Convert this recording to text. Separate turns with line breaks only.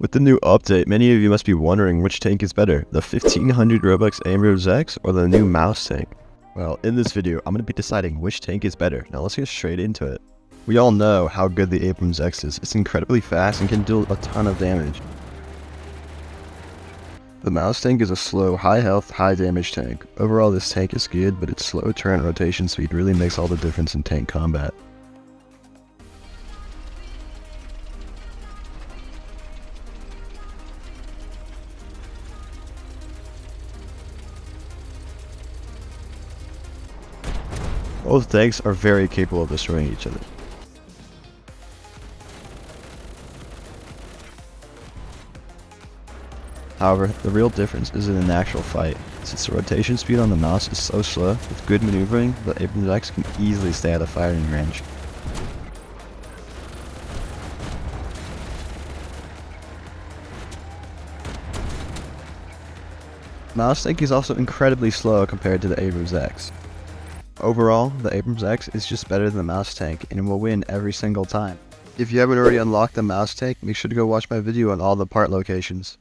With the new update, many of you must be wondering which tank is better, the 1500 Robux Abrams X or the new Maus tank. Well, in this video, I'm going to be deciding which tank is better. Now let's get straight into it. We all know how good the Abrams X is. It's incredibly fast and can deal a ton of damage. The Maus tank is a slow, high health, high damage tank. Overall this tank is good, but its slow turn rotation speed really makes all the difference in tank combat. Both tanks are very capable of destroying each other. However, the real difference is in an actual fight. Since the rotation speed on the Maus is so slow, with good maneuvering, the Abrams X can easily stay out of firing range. Maus tank is also incredibly slow compared to the Abrams X. Overall, the Abrams X is just better than the Maus tank and will win every single time. If you haven't already unlocked the Maus tank, make sure to go watch my video on all the part locations.